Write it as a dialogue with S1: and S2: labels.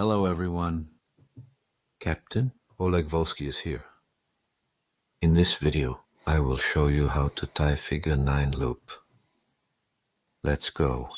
S1: Hello, everyone. Captain Oleg Volsky is here. In this video, I will show you how to tie figure 9 loop. Let's go.